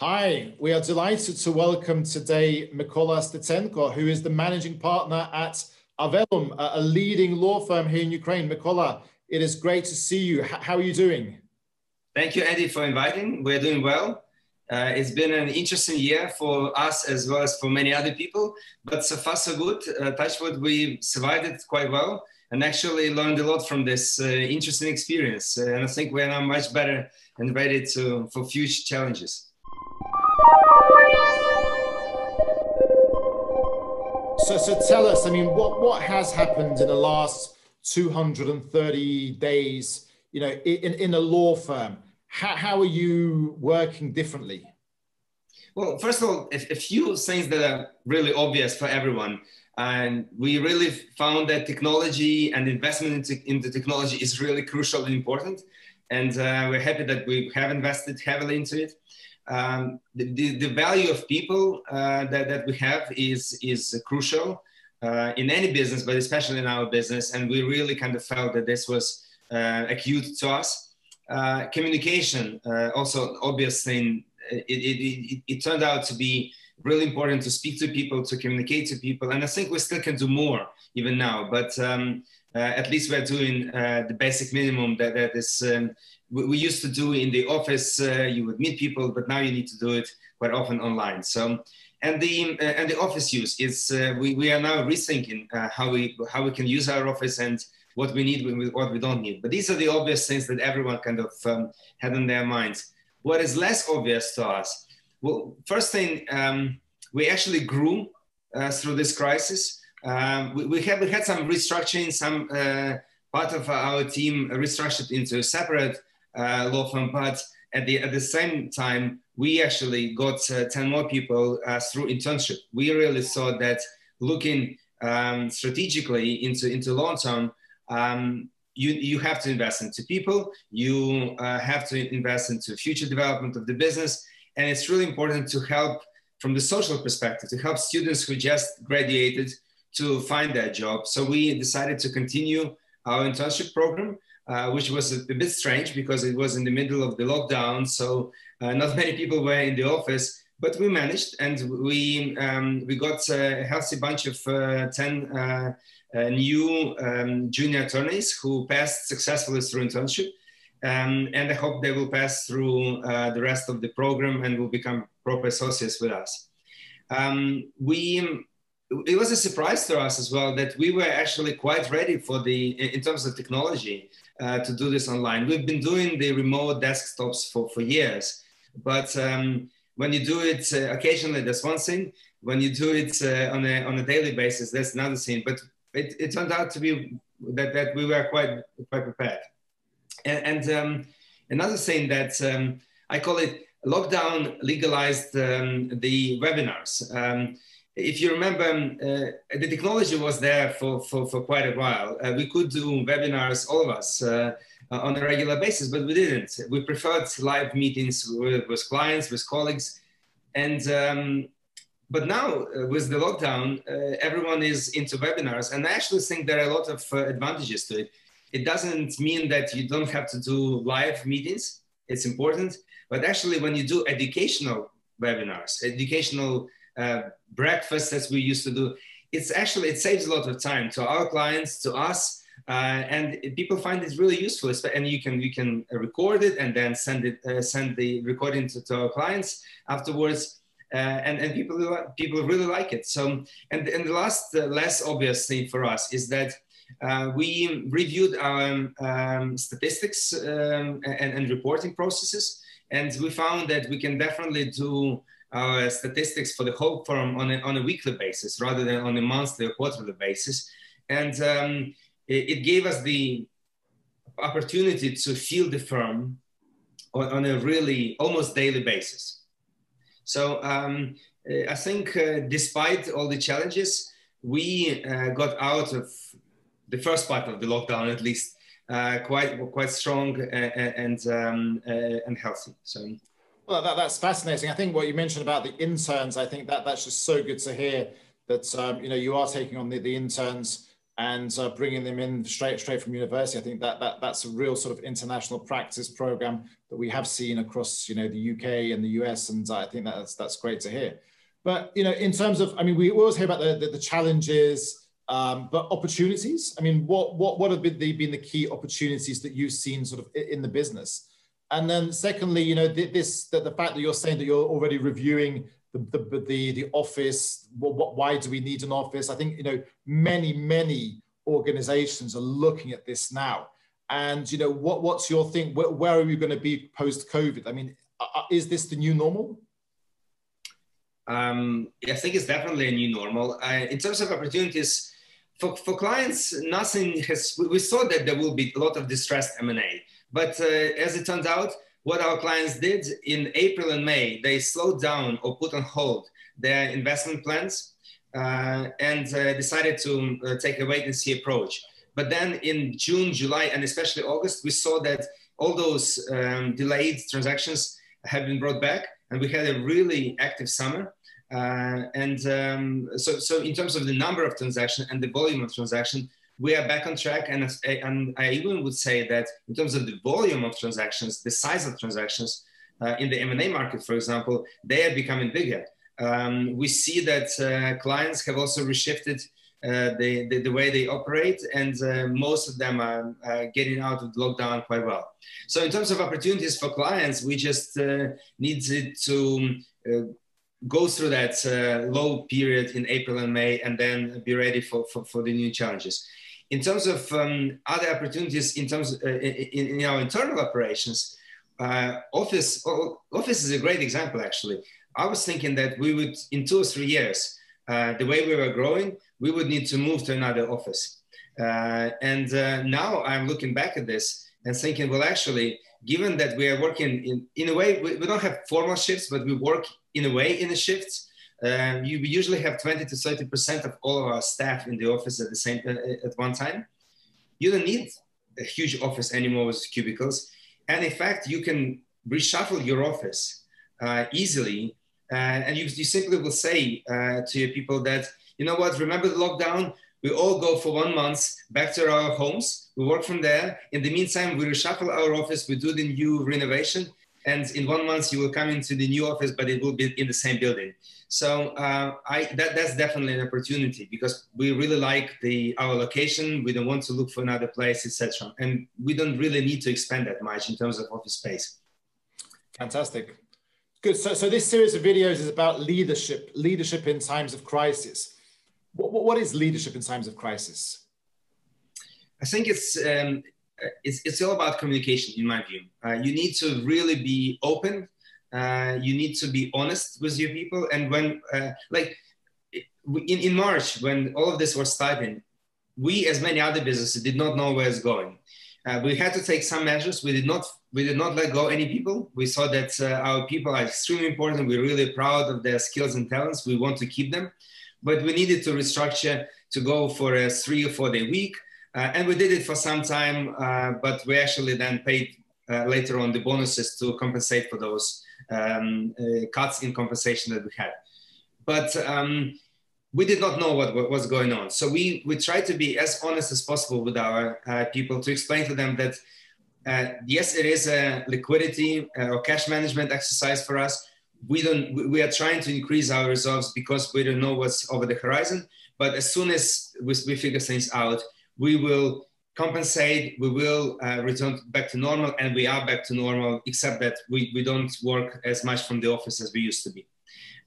Hi, we are delighted to welcome today Mykola Stetsenko, who is the managing partner at Avellum, a leading law firm here in Ukraine. Mykola, it is great to see you. How are you doing? Thank you, Eddie, for inviting. We're doing well. Uh, it's been an interesting year for us as well as for many other people, but so far so good. Uh, Touchwood, we survived it quite well and actually learned a lot from this uh, interesting experience. Uh, and I think we're now much better and ready to for future challenges. So, so tell us, I mean, what, what has happened in the last 230 days, you know, in, in a law firm? How, how are you working differently? Well, first of all, a, a few things that are really obvious for everyone. And we really found that technology and investment into, into technology is really crucial and important. And uh, we're happy that we have invested heavily into it um, the, the, value of people uh, that, that we have is, is crucial uh, in any business, but especially in our business. And we really kind of felt that this was uh, acute to us. Uh, communication, uh, also obvious thing, it, it, it, it, turned out to be really important to speak to people, to communicate to people. And I think we still can do more even now, but um, uh, at least we're doing the basic minimum that, that is um, we, used to do in the office. Uh, you would meet people, but now you need to do it quite often online. So, and the uh, and the office use is uh, we, we are now rethinking uh, how we how we can use our office and what we need with what we don't need. But these are the obvious things that everyone kind of um, had in their minds. What is less obvious to us? Well, first thing, um, we actually grew uh, through this crisis. Um, we, we, have we had some restructuring. Some uh, part of our team restructured into separate uh, law firm, but at the, at the same time, we actually got uh, 10 more people uh, through internship. We really saw that looking um, strategically into, into long term, um, you, you have to invest into people, you uh, have to invest into future development of the business. And it's really important to help from the social perspective, to help students who just graduated to find their job. So we decided to continue our internship program uh, which was a, bit strange because it was in the middle of the lockdown. So uh, not many people were in the office, but we managed and we, um, we got a healthy bunch of uh, 10 uh, uh, new um, junior attorneys who passed successfully through internship. Um, and I hope they will pass through the rest of the program and will become proper associates with us. Um, we it was a surprise to us as well that we were actually quite ready for the in terms of technology uh, to do this online. We've been doing the remote desktops for, for years, but um, when you do it uh, occasionally, that's one thing. When you do it uh, on, a, on a daily basis, that's another thing. But it, it turned out to be that, that we were quite, quite prepared. And, and um, another thing that um, I call it lockdown legalized um, the webinars. If you remember, um, uh, the technology was there for, for, for quite a while. Uh, we could do webinars, all of us, uh, on a regular basis, but we didn't. We preferred live meetings with, with clients, with colleagues. And, um, but now uh, with the lockdown, uh, everyone is into webinars. And I actually think there are a lot of uh, advantages to it. It doesn't mean that you don't have to do live meetings. It's important. But actually, when you do educational webinars, educational uh, breakfast as we used to do. It's actually, it saves a lot of time to our clients, to us, uh, and people find it really useful. And you can, you can record it and then send it, uh, send the recording to, to our clients afterwards. Uh, and, and people, people really like it. So, and, and the last, uh, less obvious thing for us is that uh, we reviewed our um, statistics um, and, and, reporting processes, and we found that we can definitely do our statistics for the whole firm on a, on a weekly basis rather than on a monthly or quarterly basis. And um, it, it, gave us the opportunity to feel the firm on, on a really almost daily basis. So um, I think uh, despite all the challenges, we uh, got out of the first part of the lockdown at least uh, quite quite strong uh, and um, uh, and healthy. So well, that, that's fascinating. I think what you mentioned about the interns, I think that that's just so good to hear that um, you know you are taking on the, the interns and uh, bringing them in straight straight from university. I think that, that that's a real sort of international practice program that we have seen across you know the UK and the US, and I think that's that's great to hear. But you know, in terms of, I mean, we always hear about the the, the challenges, um, but opportunities. I mean, what what what have been the, been the key opportunities that you've seen sort of in the business? And then secondly, you know, this the, the fact that you're saying that you're already reviewing the, the, the, the office, what, what, why do we need an office? I think, you know, many, many organizations are looking at this now. And, you know, what, what's your thing? Where, where are we going to be post COVID? I mean, uh, is this the new normal? Um, I think it's definitely a new normal. Uh, in terms of opportunities, for, for clients, nothing has, we, we saw that there will be a lot of distressed M&A. But uh, as it turns out, what our clients did in April and May, they slowed down or put on hold their investment plans uh, and uh, decided to uh, take a wait and see approach. But then in June, July, and especially August, we saw that all those um, delayed transactions have been brought back, and we had a really active summer. Uh, and um, so, so in terms of the number of transactions and the volume of transaction, we are back on track. And, and I even would say that in terms of the volume of transactions, the size of transactions uh, in the M&A market, for example, they are becoming bigger. Um, we see that uh, clients have also reshifted uh, the, the, the, way they operate, and uh, most of them are uh, getting out of lockdown quite well. So, in terms of opportunities for clients, we just uh, need to go through that low period in April and May, and then be ready for, for, for the new challenges. In terms of um, other opportunities, in terms uh, in, in, our internal operations, uh, office office is a great example. Actually, I was thinking that we would in two or three years, uh, the way we were growing, we would need to move to another office. Uh, and uh, now I'm looking back at this and thinking, well, actually, given that we are working in in a way, we, we don't have formal shifts, but we work in a way in the shifts um, you usually have 20 to 30% of all of our staff in the office at the same uh, at one time. You don't need a huge office anymore with cubicles. And in fact, you can reshuffle your office uh, easily. Uh, and you, you simply will say uh, to your people that, you know what, remember the lockdown? We all go for one month back to our homes. We work from there. In the meantime, we reshuffle our office. We do the new renovation and in one month you will come into the new office, but it will be in the same building. So uh, I, that, that's definitely an opportunity because we really like the our location. We don't want to look for another place, etc. And we don't really need to expand that much in terms of office space. Fantastic. Good. So, so this series of videos is about leadership, leadership in times of crisis. What, what is leadership in times of crisis? I think it's um, it's, it's all about communication, in my view. Uh, you need to really be open. Uh, you need to be honest with your people. And when, uh, like, in, in March, when all of this was starting, we, as many other businesses, did not know where it's going. Uh, we had to take some measures. We did not we did not let go any people. We saw that uh, our people are extremely important. We're really proud of their skills and talents. We want to keep them, but we needed to restructure to go for a three or four day week and we did it for some time, uh, but we actually then paid uh, later on the bonuses to compensate for those um, cuts in compensation that we had. But um, we did not know what, what, was going on. So we, we tried to be as honest as possible with our uh, people to explain to them that, uh, yes, it is a liquidity uh, or cash management exercise for us. We, don't, we are trying to increase our reserves because we don't know what's over the horizon. But as soon as we, we figure things out, we will compensate, we will uh, return back to normal, and we are back to normal, except that we, we don't work as much from the office as we used to be.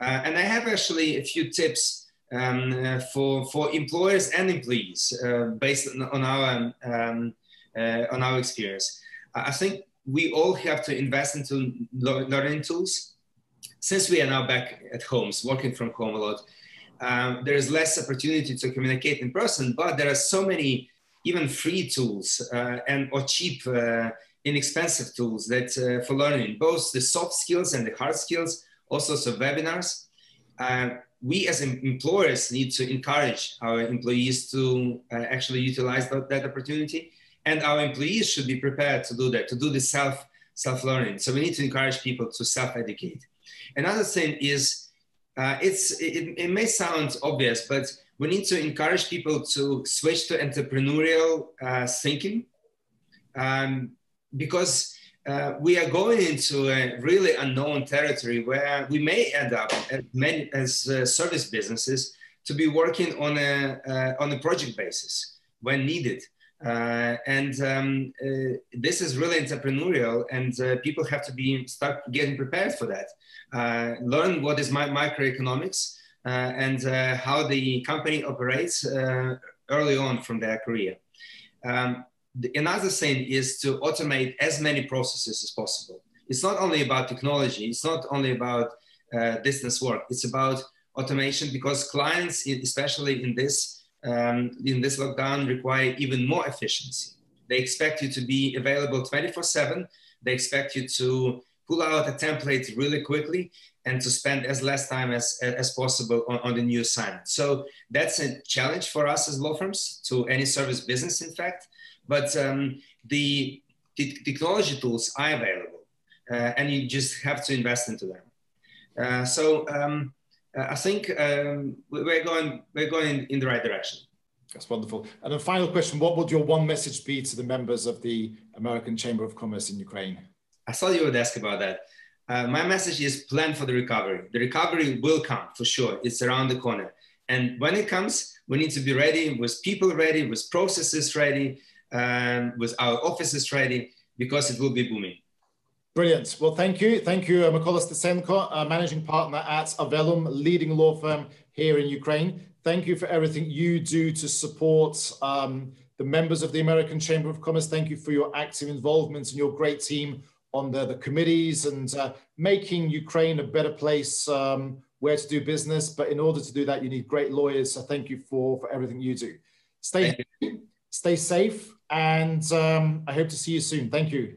Uh, and I have actually a few tips um, uh, for, for employers and employees uh, based on our, um, uh, on our experience. I think we all have to invest into learning tools. Since we are now back at homes, working from home a lot, um, there is less opportunity to communicate in person, but there are so many even free tools uh, and or cheap, uh, inexpensive tools that uh, for learning both the soft skills and the hard skills, also some webinars. Uh, we as employers need to encourage our employees to uh, actually utilize that, that opportunity, and our employees should be prepared to do that, to do the self self learning. So we need to encourage people to self educate. Another thing is uh, it's it, it, may sound obvious, but we need to encourage people to switch to entrepreneurial uh, thinking um, because uh, we are going into a really unknown territory where we may end up as, many, as uh, service businesses to be working on a, uh, on a project basis when needed. Uh, and um, uh, this is really entrepreneurial and uh, people have to be start getting prepared for that. learn what is my microeconomics and how the company operates early on from their career. Um, another thing is to automate as many processes as possible. It's not only about technology, it's not only about uh, distance work, it's about automation because clients, especially in this, um, in this lockdown, require even more efficiency. They expect you to be available 24 7. They expect you to pull out a template really quickly and to spend as less time as, as possible on, on the new assignment. So that's a challenge for us as law firms to any service business, in fact. But um, the, the, technology tools are available, uh, and you just have to invest into them. Uh, so um, I think um, we're going we're going in the right direction. That's wonderful. And a final question: What would your one message be to the members of the American Chamber of Commerce in Ukraine? I thought you would ask about that. Uh, my message is plan for the recovery. The recovery will come for sure. It's around the corner. And when it comes, we need to be ready with people ready, with processes ready, um, with our offices ready because it will be booming. Brilliant. Well, thank you. Thank you, uh, Stetsenko, uh, managing partner at Avellum, leading law firm here in Ukraine. Thank you for everything you do to support um, the members of the American Chamber of Commerce. Thank you for your active involvement and your great team on the, the committees and uh, making Ukraine a better place um, where to do business. But in order to do that, you need great lawyers. So thank you for, for everything you do. Stay, you. stay safe and um, I hope to see you soon. Thank you.